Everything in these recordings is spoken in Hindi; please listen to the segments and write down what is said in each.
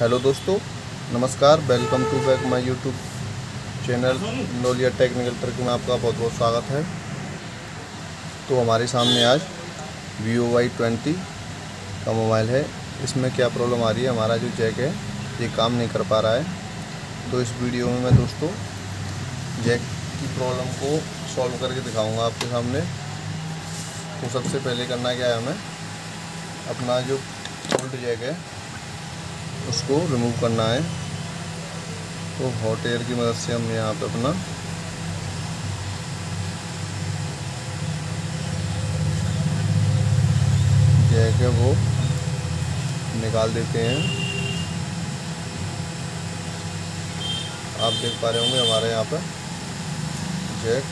हेलो दोस्तों, नमस्कार welcome to back my YouTube channel Noliya technical trick में आपका बहुत बहुत स्वागत है। तो हमारे सामने आज वीवो वाई ट्वेंटी का मोबाइल है। इसमें क्या प्रॉब्लम आ रही है? हमारा जो जैक है, ये काम नहीं कर पा रहा है। तो इस वीडियो में मैं दोस्तों जैक की प्रॉब्लम को सॉल्व करके दिखाऊँगा आपके सामने। तो सबसे पहले करना क्या है हमें? अपना जो ओल्ड जैक है उसको रिमूव करना है। तो हॉट एयर की मदद से हम यहाँ पे अपना जैक है वो निकाल देते हैं। आप देख पा रहे होंगे हमारे यहाँ पे जैक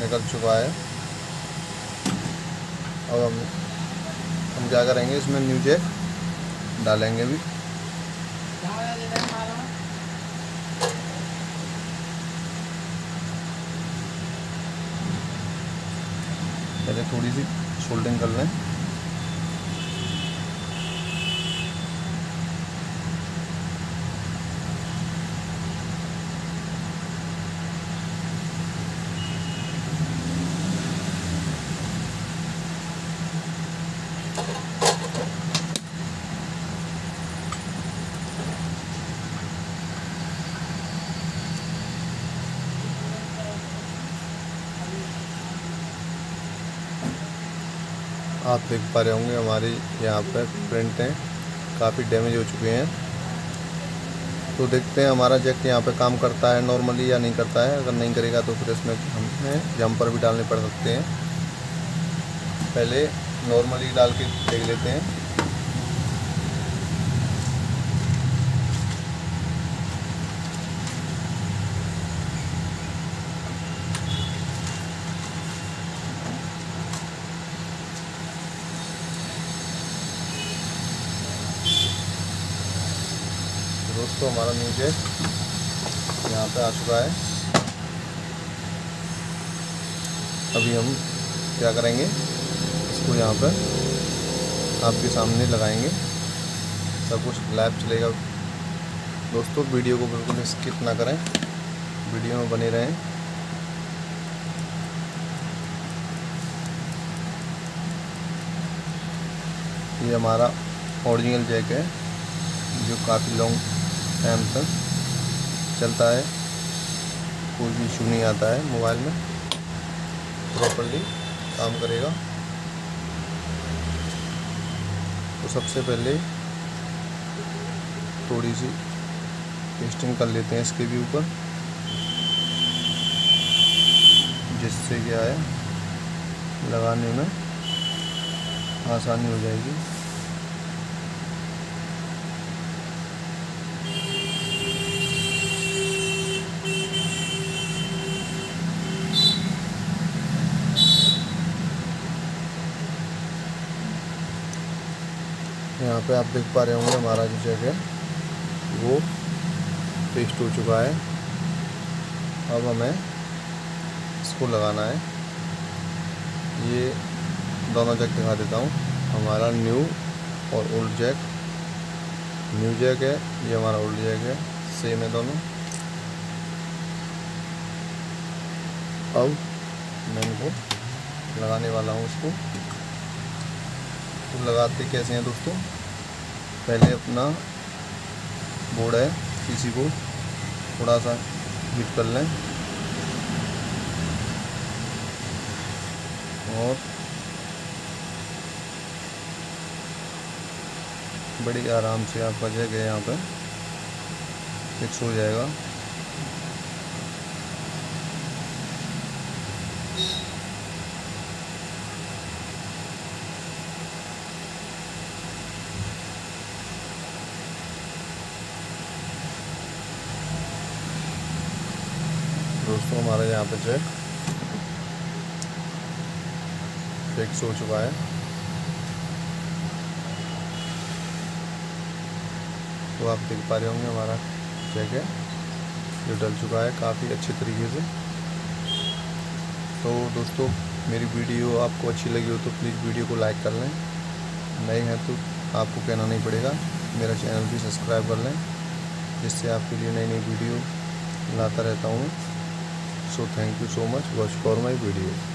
निकल चुका है। अब हम हम क्या करेंगे, इसमें न्यू जैक डालेंगे भी। पहले थोड़ी सी सोल्डिंग कर लें। आप देख पा रहे होंगे हमारे यहाँ पर प्रिंट हैं। काफ़ी डैमेज हो चुके हैं। तो देखते हैं हमारा जैक यहाँ पे काम करता है नॉर्मली या नहीं करता है। अगर नहीं करेगा तो फिर इसमें हमें जंपर भी डालने पड़ सकते हैं। पहले नॉर्मली डाल के देख लेते हैं। दोस्तों, हमारा जैक यहाँ पे आ चुका है। अभी हम क्या करेंगे? इसको यहाँ पर आपके सामने लगाएँगे। सब कुछ लाइव चलेगा। दोस्तों, वीडियो को बिल्कुल स्किप ना करें। वीडियो में बने रहें। ये हमारा ओरिजिनल जैक है, जो काफ़ी लॉन्ग टाइम तक चलता है। कोई भी इशू नहीं आता है मोबाइल में। प्रॉपरली काम करेगा। तो सबसे पहले थोड़ी सी टेस्टिंग कर लेते हैं इसके भी ऊपर। जिससे क्या है, लगाने में आसानी हो जाएगी। यहाँ पे आप देख पा रहे होंगे हमारा जो जगह वो पेस्ट हो चुका है। अब हमें इसको लगाना है। ये दोनों जैक दिखा देता हूँ। हमारा न्यू और ओल्ड जैक न्यू जैक है, ये हमारा ओल्ड जैक है। सेम है दोनों। अब मैं इनको लगाने वाला हूँ इसको। तो लगाते कैसे हैं दोस्तों? पहले अपना बोर्ड है पीसी को थोड़ा सा हीट कर लें। और बड़ी आराम से आपका जगह यहाँ पर। फिक्स हो जाएगा। दोस्तों, हमारा यहाँ पे चेक फिक्स हो चुका है। तो आप देख पा रहे होंगे हमारा चेक है, जो डल चुका है काफ़ी अच्छे तरीके से। तो दोस्तों, मेरी वीडियो आपको अच्छी लगी हो तो प्लीज़ वीडियो को लाइक कर लें। नए हैं तो आपको कहना नहीं पड़ेगा, मेरा चैनल भी सब्सक्राइब कर लें, जिससे आपके लिए नई नई वीडियो लाता रहता हूँ। so thank you so much. Watch for my video.